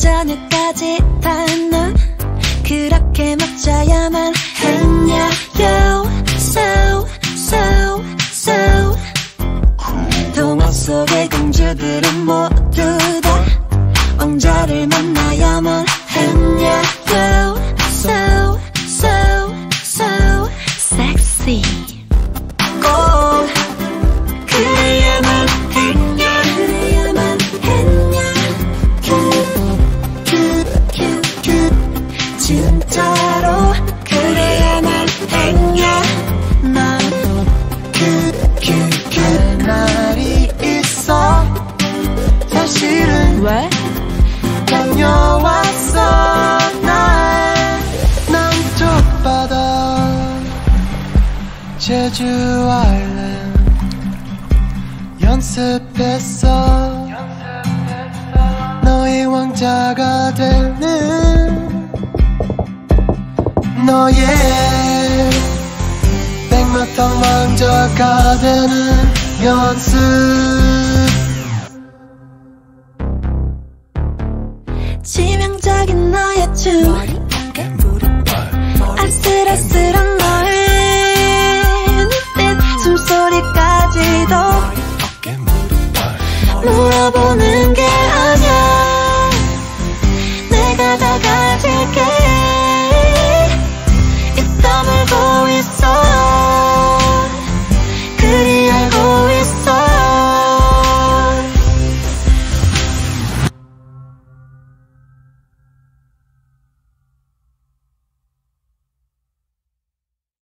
저녁까지 다넌 그렇게 멋져야만 했냐? Yo so so so. 동화 속의 공주들은 모두 다 왕자를 만나야만 했냐? Yo so so so. Sexy 큐큐큐 진짜로 그래야만 했냐 난 큐큐큐 할 말이 있어. 사실은 왜? 다녀왔어. 날 남쪽 바다 제주 아일랜드 연습했어. 너의 왕자가 되 너의 백마탄 왕자가 되는 연습. 치명적인 너의 춤 아슬아슬한 너의 눈빛 숨소리까지도 물어보는